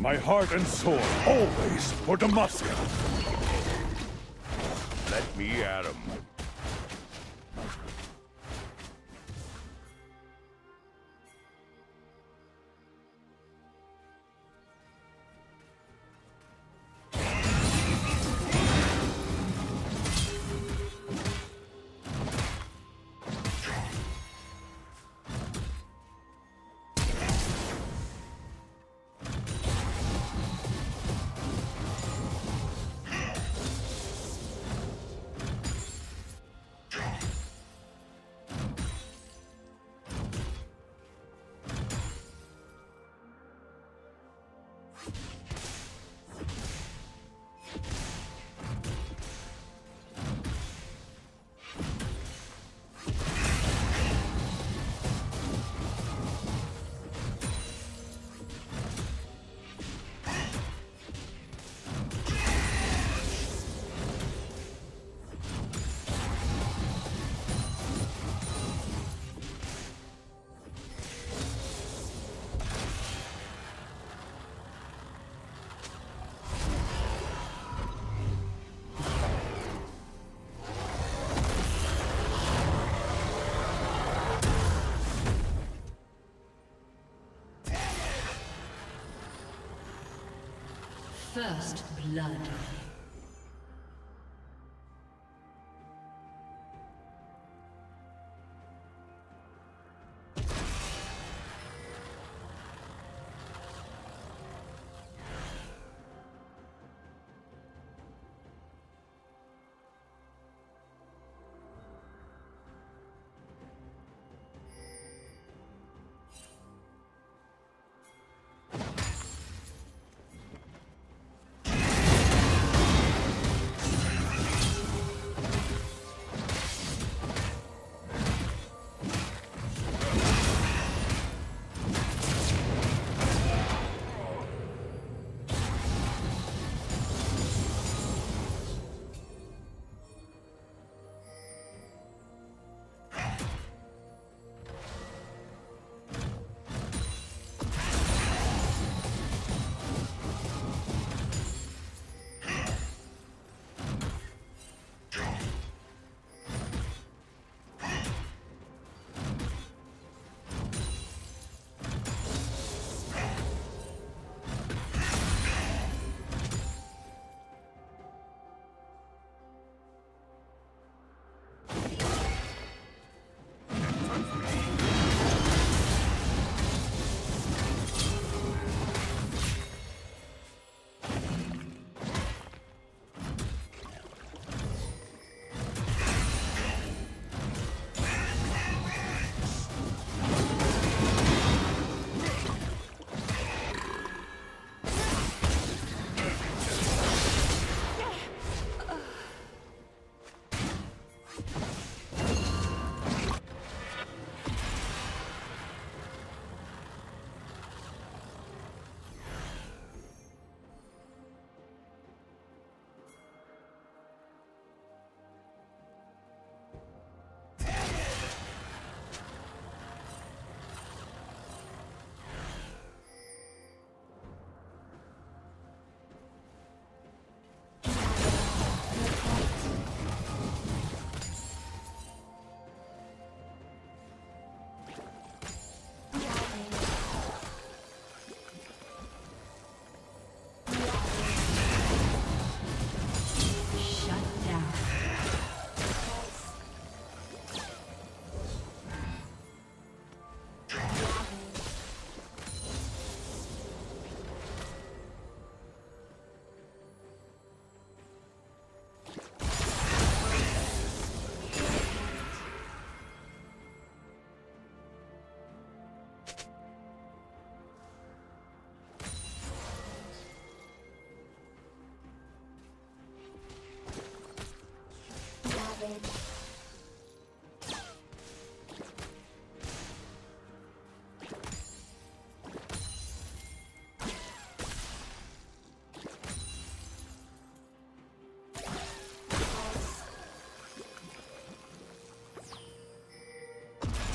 My heart and soul, always for Demacia. Let me at him. you First blood.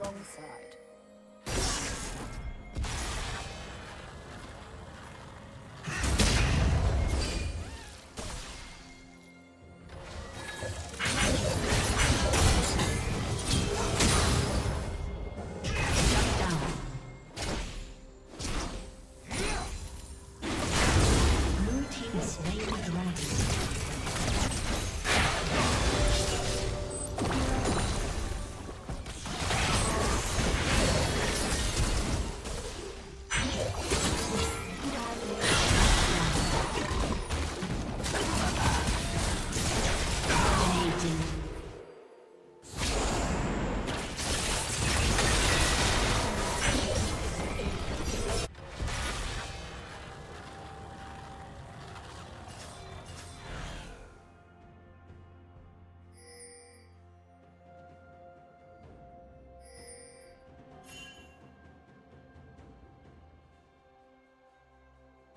wrong side.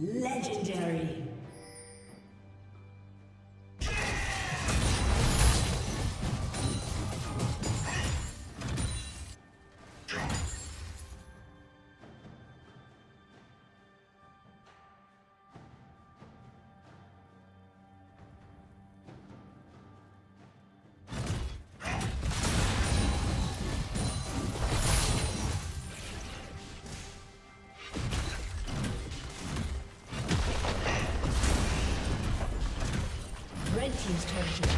Legendary. Team's turret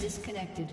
disconnected.